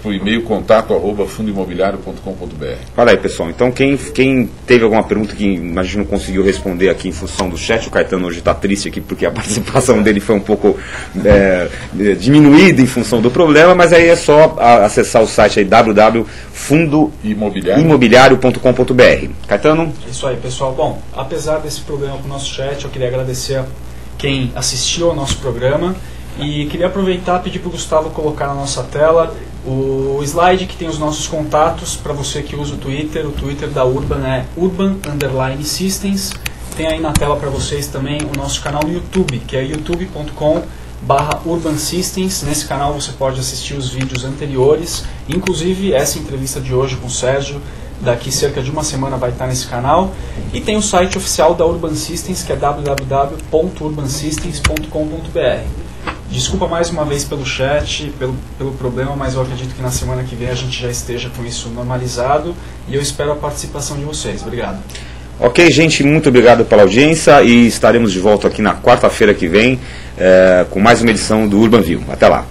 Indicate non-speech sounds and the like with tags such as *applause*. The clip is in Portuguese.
para o e-mail contato arroba fundoimobiliário.com.br. Fala aí, pessoal. Então, quem, quem teve alguma pergunta que a gente não conseguiu responder aqui em função do chat, o Caetano hoje está triste aqui porque a *laughs* participação dele foi um pouco é, diminuída em função do problema, mas aí é só acessar o site aí www.fundoimobiliário.com.br. Caetano? Isso aí, pessoal. Bom, apesar desse problema com o nosso chat, eu queria agradecer quem assistiu ao nosso programa e queria aproveitar e pedir para o Gustavo colocar na nossa tela o slide que tem os nossos contatos para você que usa o Twitter, o Twitter da Urban é Urban Underline Systems. Tem aí na tela para vocês também o nosso canal no YouTube, que é youtube.com barra Urban Systems. Nesse canal você pode assistir os vídeos anteriores, inclusive essa entrevista de hoje com o Sérgio, daqui cerca de uma semana vai estar nesse canal. E tem o site oficial da Urban Systems, que é www.urbansystems.com.br. Desculpa mais uma vez pelo chat, pelo, pelo problema, mas eu acredito que na semana que vem a gente já esteja com isso normalizado e eu espero a participação de vocês. Obrigado. Ok, gente, muito obrigado pela audiência e estaremos de volta aqui na quarta-feira que vem é, com mais uma edição do Urban View. Até lá.